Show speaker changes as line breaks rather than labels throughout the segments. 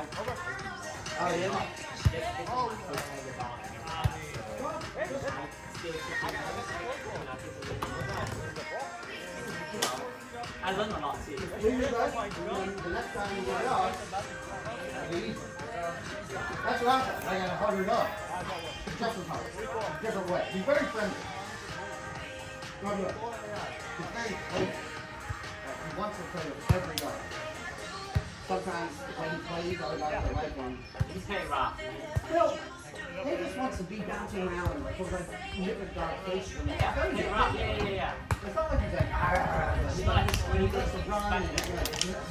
Oh, yeah?
I learned a lot too.
That's what got. I got a hundred dollars. Just as hard. Different way. He's very friendly. Go do very. Like, he wants to play with every dog. Sometimes when he plays, other dogs don't like him.
He's very rough.
Phil, he just wants to be bouncing around of like different dog face
Yeah,
very
rough. Yeah, yeah, yeah.
It's not like he's like, ah, ah, ah. Like
like
when he goes to run and
expected.
you know,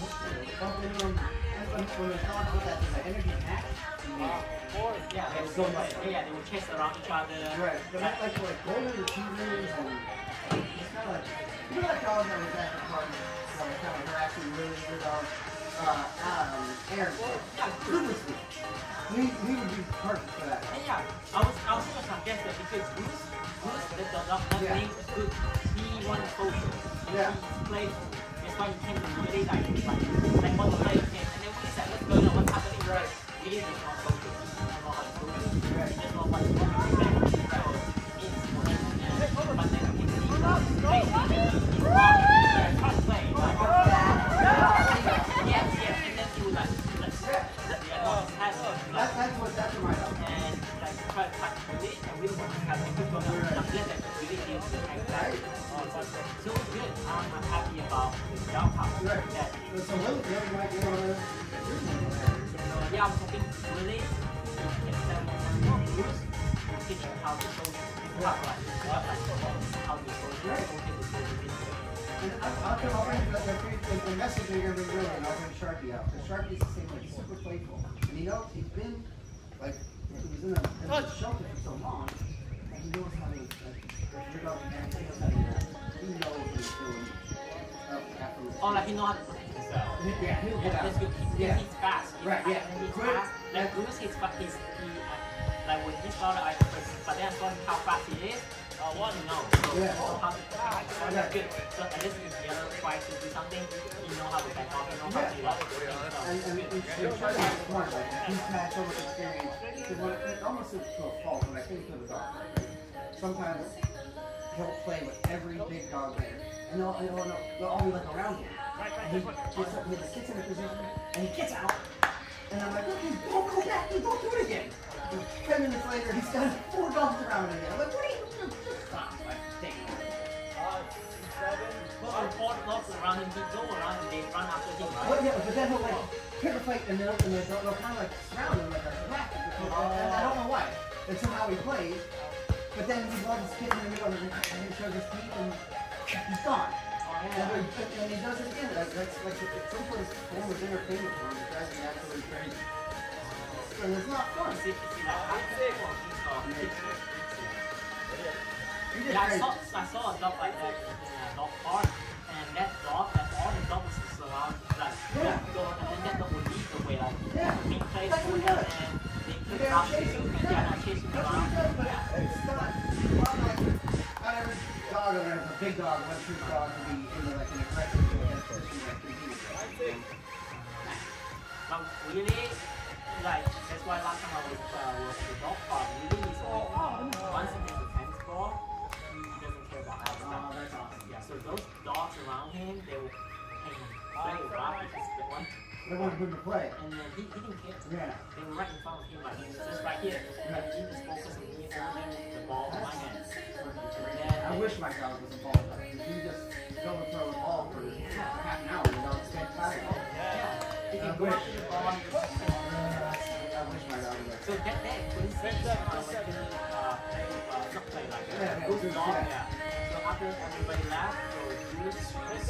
bump into him. When, when there's dogs with that, there's that energy match.
Yeah, they
So
go
much.
Yeah, they will chase around each other.
Right. It's like like golden retrievers and it's kind of like you know that dog that was at the that was kind of harassing really good dog. Uh, um, Aaron. Goodness me. He, he would be perfect for that.
And yeah, I was I was gonna suggest that because Bruce, Bruce, the the dog that
Yeah.
name good. He wants social.
Yeah.
He's playful. That's why he came to really like like like to play. And then we said, let's go know what's happening.
Right.
He is not social. He doesn't know how to social. He
Right.
just know what to play. So it's but then he he he's trying And
out. Because Sharpie's the same way, he's super playful. And he knows, he's been, like, he was in a, in a shelter for so long, and he knows how to, like, if your dog he knows how to, uh, he knows what he's doing. Uh,
Oh, like you know how to protect himself.
Yeah, he'll get
Yeah,
out.
good. He's,
Yeah.
he's fast. He's
Right,
fast,
yeah.
He's
Quick.
fast. Like Bruce, he's fast. He's he, uh, like when he started, I first, but then I saw him how fast he is. Uh, what you? So,
Yeah.
how to, so that's good. So at least if the other try to do something, you know how to back off. You know how to like. So,
And, and, and, and Sharpie is smart, like, he's had so much experience. Because when, it almost is to a fault, when I think to the dog, sometimes he'll play with every big dog there. And they'll, they'll, they'll, they'll all be like around him. And he gets, up, he gets in a position, and he gets out. And I'm like, okay, don't go back, don't do it again. And ten minutes later, he's got four dogs around him. I'm like, what are you
our four dogs around him, he go around and they run after him, right?
But yeah, but then he'll like pick a fight and they'll, and they'll, they'll kind of like surround him like a rat. And I don't know why. And somehow he plays, but then he loves hitting in the middle and and he shows his teeth and he's gone. Oh, and, then- and he does it again. Like, that's like it's some sort of form of entertainment for him. Me absolutely crazy. And it's not fun.
Is it like after or he's or he's- he's-
He did
Yeah, I saw, I saw a dog like that in a dog park, and that dog, that all the dogs is around, like,
Yeah.
go, and then that dog would lead the way, like,
Yeah.
played
That's what he
and they
don't
around you,
him.
and not chasing
That's
around.
he does, but
Yeah.
it's not. Not every dog over a big dog wants his dog to be in like an aggressive way. That's what she like.
But really, want,
They want him to play.
and then he, he didn't care.
Yeah.
They were right in front of him, like he was just right here. Like he was focusing me holding the ball in my hands.
I
And
wish my dog was a ball player. He just go and throw the ball for half an hour without spend tired.
yeah, he
I wish.
after the ball. he can-
I wish my dog was
So that day, uh, when he uh, play, uh, not play like
Yeah,
a
yeah,
good
good,
dog,
yeah.
yeah. So after everybody left, so Bruce was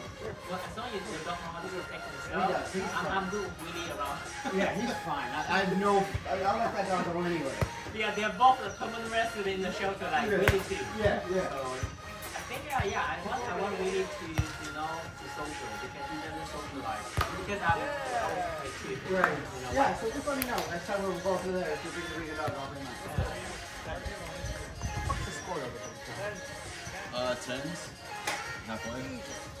Well, as long as you don't know how to protect
He
yourself,
does,
I'm,
fine.
I'm doing really around.
Yeah, he's fine. I, I have no. I, I'll let that dog go anyway.
yeah, they're both the permanent resident in the shelter, like
Yeah.
really too.
Yeah, yeah.
So I think uh, yeah, I want I want Willie to to know to social because he doesn't socialize. Because I'm always too.
Right.
You know,
Yeah, so just let me know. Next time we're both there, if you bring the bring it up, I'll bring mine. What's the score over there?
Uh, tens. Halfway.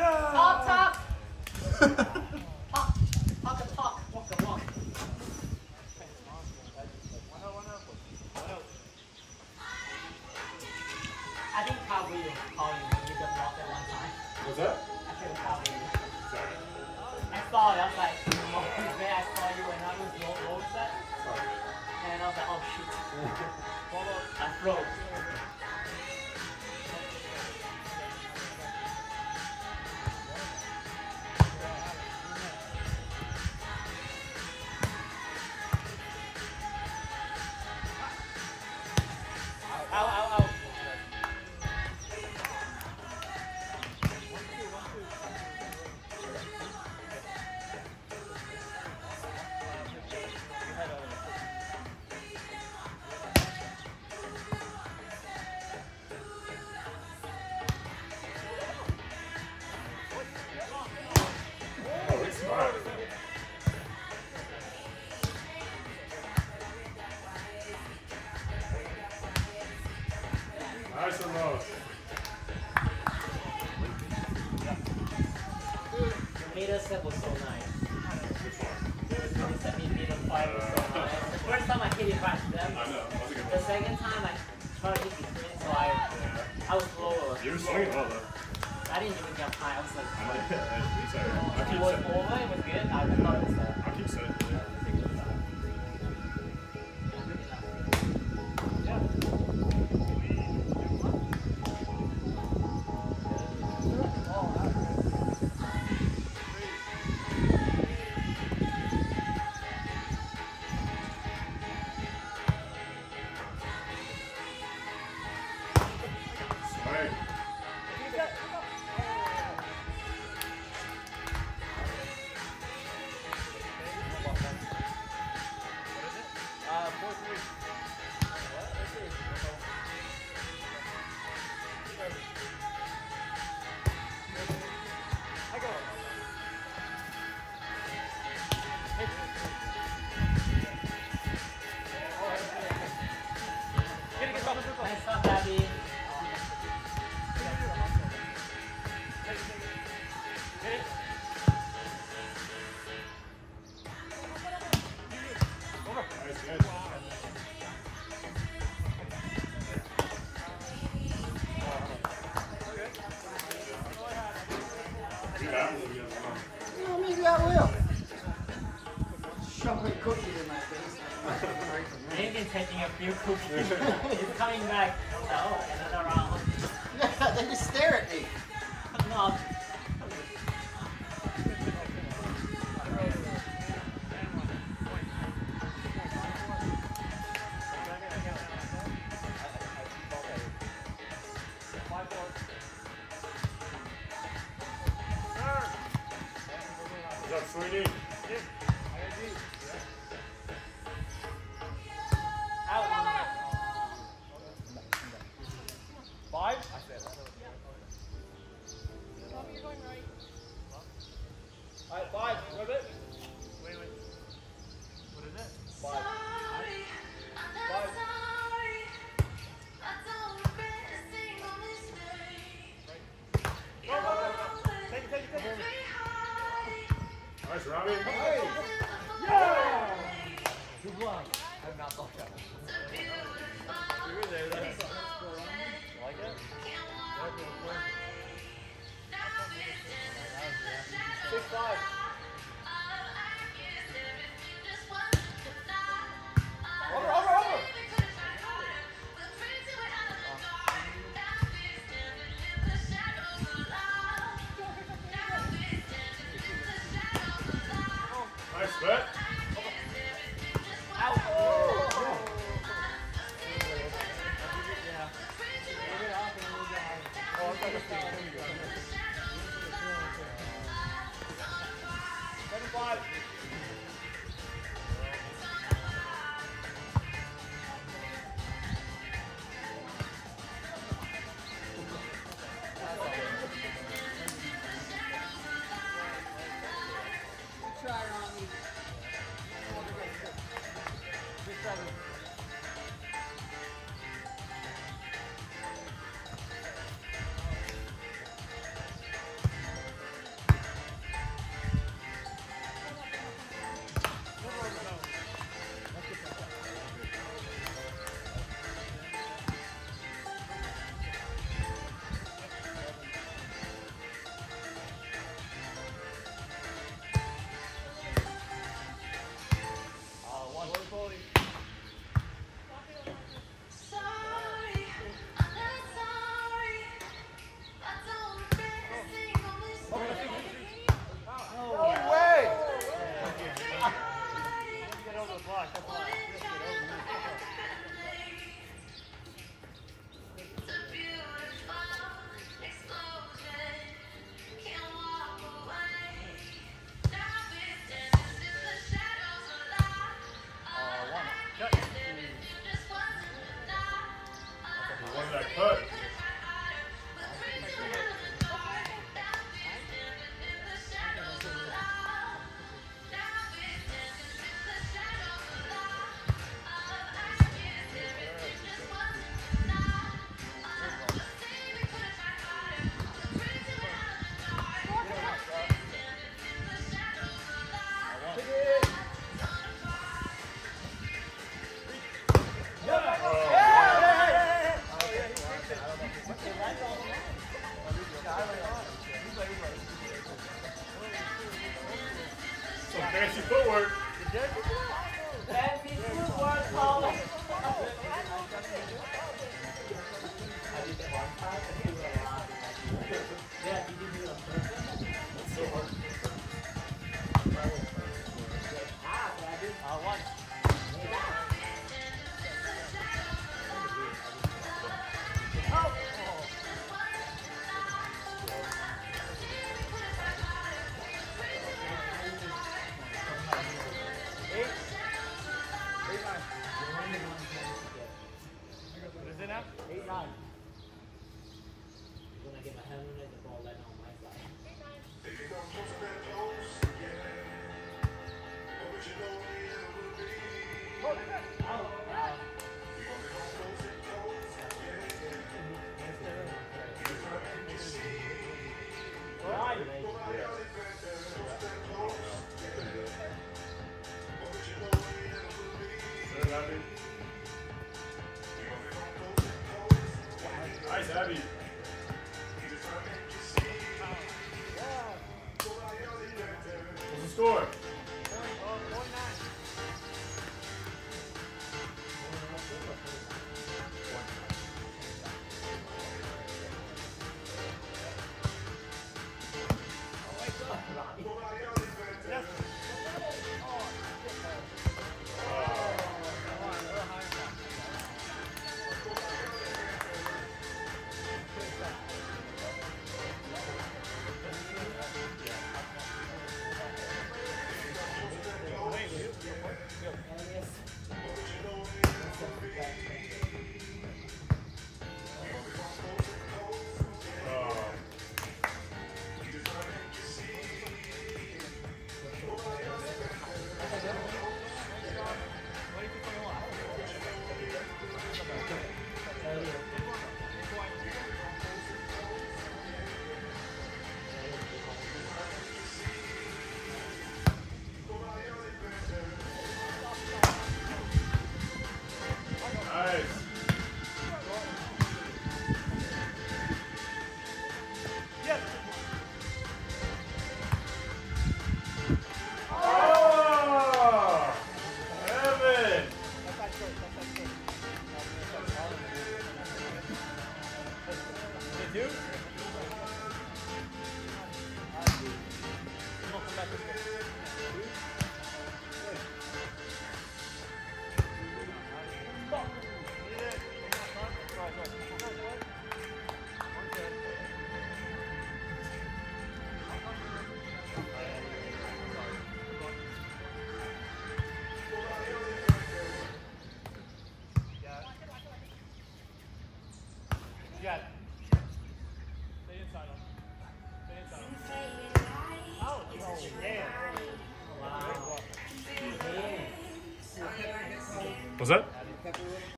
I didn't even jump high. I was like,
I know. Yeah, it's alright. I'll
it
keep
over. It was good. I thought it was. Uh,
I'll keep setting.
Five? Alright, five. It. Wait, wait. What is it? Five. Five. Go, go, go, go. Take it, take it, take it.
Nice, Robbie.
Good one. I've not Seven